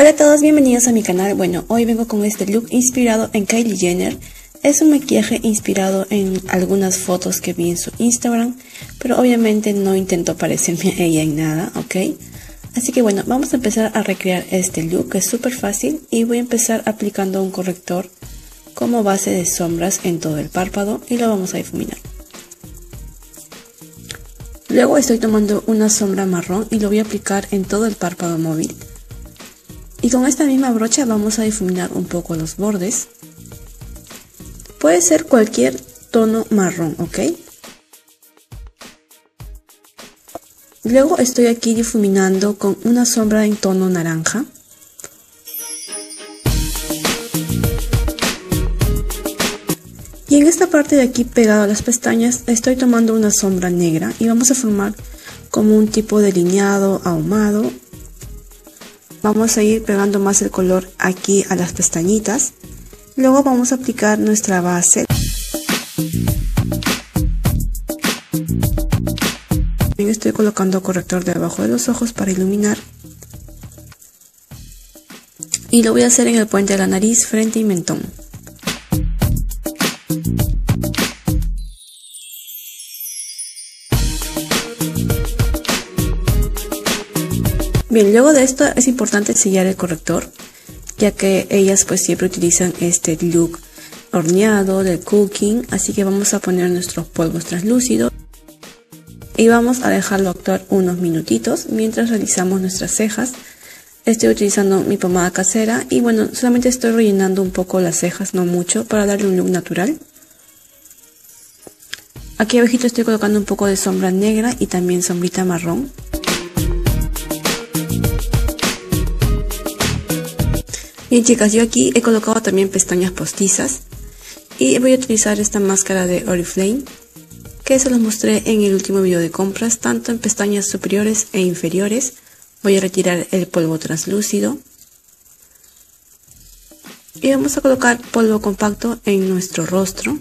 Hola a todos, bienvenidos a mi canal. Bueno, hoy vengo con este look inspirado en Kylie Jenner. Es un maquillaje inspirado en algunas fotos que vi en su Instagram, pero obviamente no intento parecerme a ella en nada, ¿ok? Así que bueno, vamos a empezar a recrear este look, que es súper fácil, y voy a empezar aplicando un corrector como base de sombras en todo el párpado y lo vamos a difuminar. Luego estoy tomando una sombra marrón y lo voy a aplicar en todo el párpado móvil. Y con esta misma brocha vamos a difuminar un poco los bordes. Puede ser cualquier tono marrón, ¿ok? Luego estoy aquí difuminando con una sombra en tono naranja. Y en esta parte de aquí pegado a las pestañas estoy tomando una sombra negra y vamos a formar como un tipo de delineado ahumado vamos a ir pegando más el color aquí a las pestañitas. Luego vamos a aplicar nuestra base. También estoy colocando corrector debajo de los ojos para iluminar. Y lo voy a hacer en el puente de la nariz, frente y mentón Bien, luego de esto es importante sellar el corrector, ya que ellas pues siempre utilizan este look horneado de cooking, así que vamos a poner nuestros polvos translúcidos y vamos a dejarlo actuar unos minutitos mientras realizamos nuestras cejas. Estoy utilizando mi pomada casera y bueno, solamente estoy rellenando un poco las cejas, no mucho, para darle un look natural. Aquí abajito estoy colocando un poco de sombra negra y también sombrita marrón. Bien chicas, yo aquí he colocado también pestañas postizas y voy a utilizar esta máscara de Oriflame que se los mostré en el último video de compras, tanto en pestañas superiores e inferiores. Voy a retirar el polvo translúcido y vamos a colocar polvo compacto en nuestro rostro.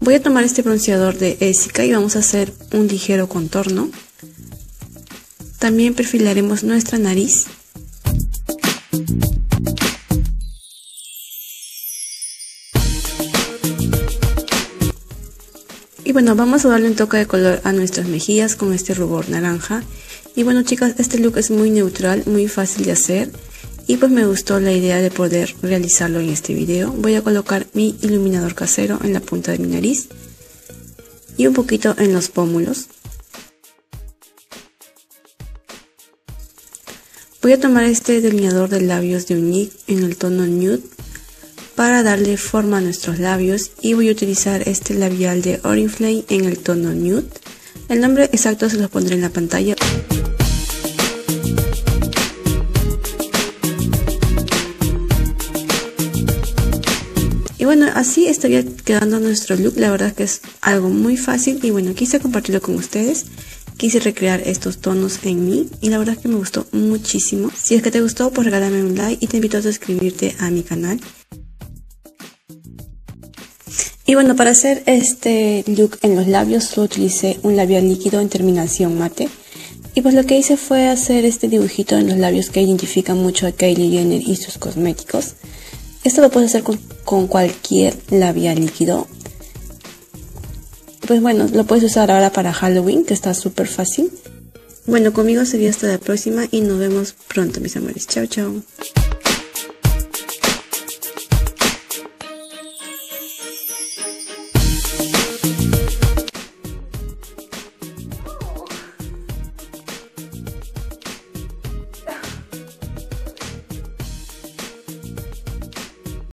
Voy a tomar este bronceador de Essica y vamos a hacer un ligero contorno. También perfilaremos nuestra nariz Y bueno, vamos a darle un toque de color a nuestras mejillas con este rubor naranja. Y bueno chicas, este look es muy neutral, muy fácil de hacer. Y pues me gustó la idea de poder realizarlo en este video. Voy a colocar mi iluminador casero en la punta de mi nariz. Y un poquito en los pómulos. Voy a tomar este delineador de labios de Unique en el tono Nude para darle forma a nuestros labios y voy a utilizar este labial de Oriflame en el tono Nude. El nombre exacto se los pondré en la pantalla. Y bueno, así estaría quedando nuestro look. La verdad que es algo muy fácil y bueno, quise compartirlo con ustedes quise recrear estos tonos en mí y la verdad es que me gustó muchísimo. Si es que te gustó, pues regálame un like y te invito a suscribirte a mi canal. Y bueno, para hacer este look en los labios solo utilicé un labial líquido en terminación mate. Y pues lo que hice fue hacer este dibujito en los labios que identifica mucho a Kylie Jenner y sus cosméticos. Esto lo puedes hacer con, con cualquier labial líquido pues bueno, lo puedes usar ahora para Halloween, que está súper fácil. Bueno, conmigo sería hasta la próxima y nos vemos pronto, mis amores. Chao, chao.